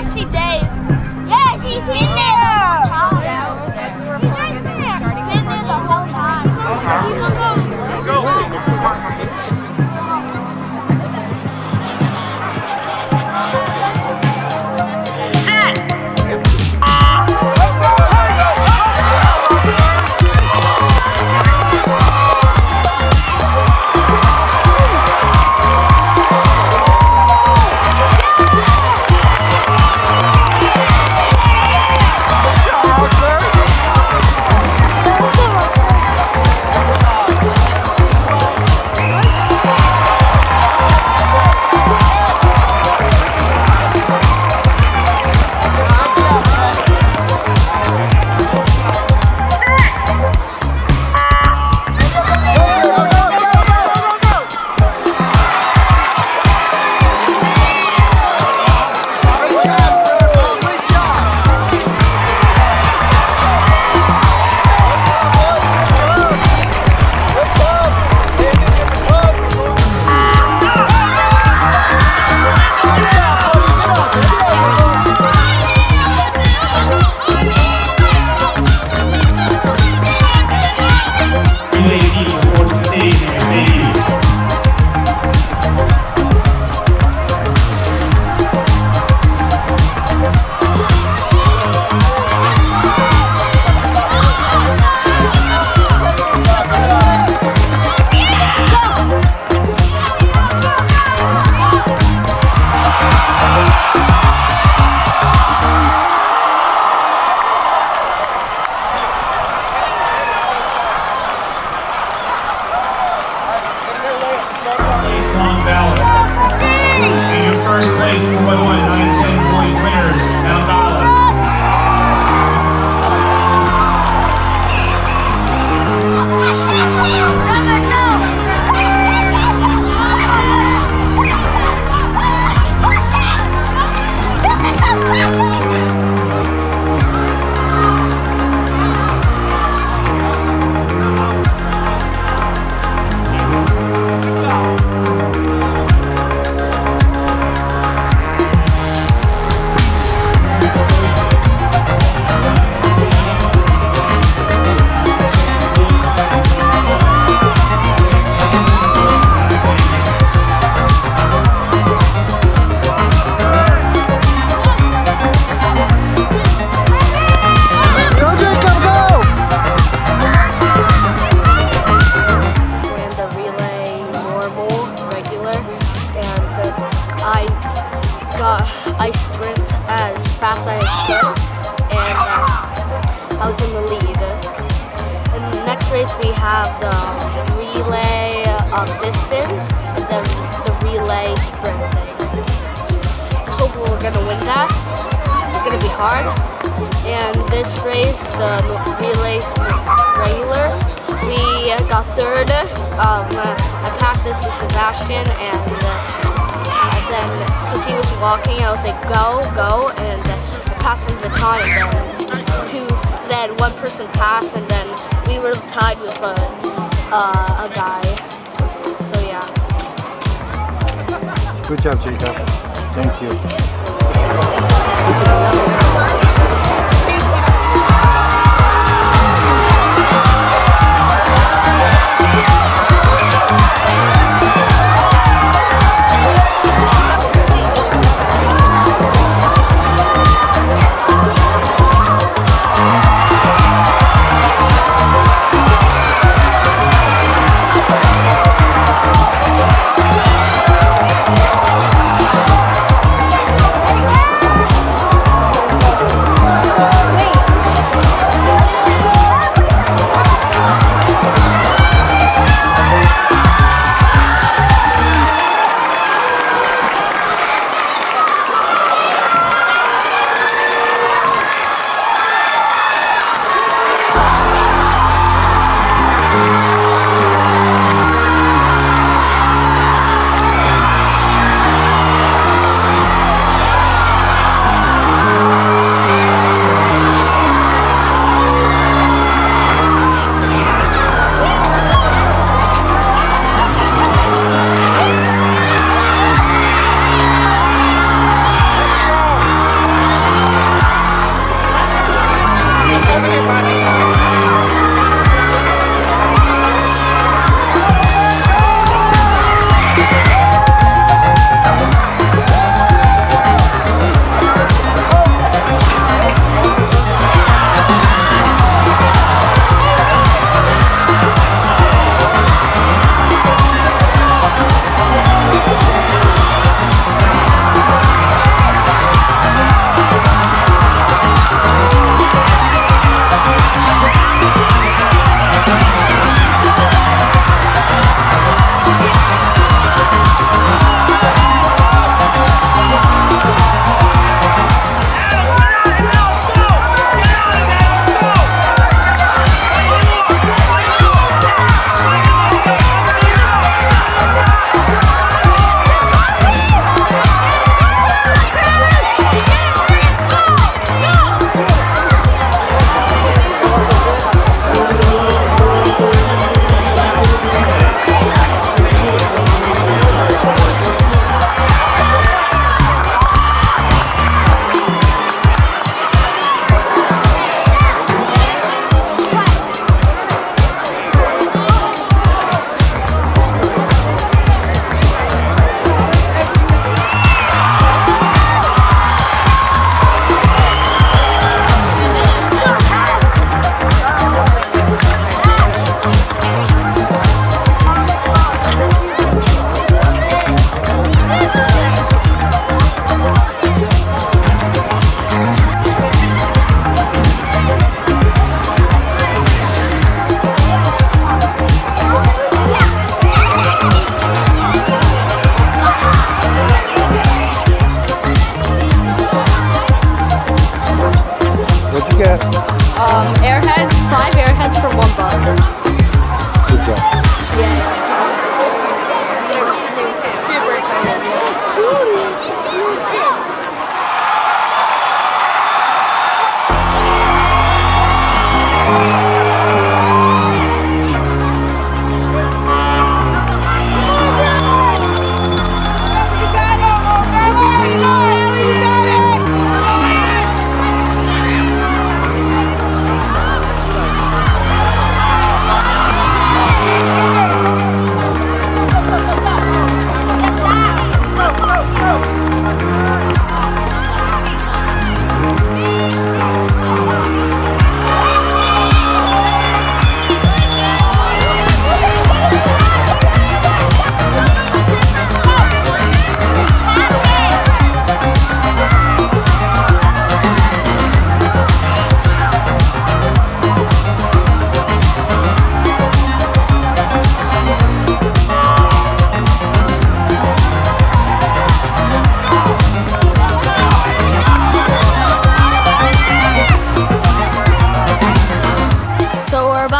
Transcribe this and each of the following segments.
I see Dave. Distance and then the relay sprinting. I hope we're gonna win that. It's gonna be hard. And this race, the relay regular, we got third. Um, I passed it to Sebastian, and uh, then because he was walking, I was like, "Go, go!" And I passed him the baton, and then two, then one person passed, and then we were tied with a uh, a guy. Good job, Jacob. Thank you. Yeah.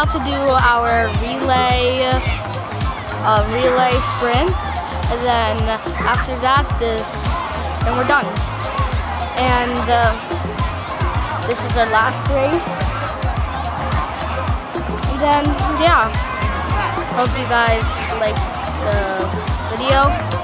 To do our relay, uh, relay sprint, and then after that, this, then we're done. And uh, this is our last race. And then, yeah. Hope you guys like the video.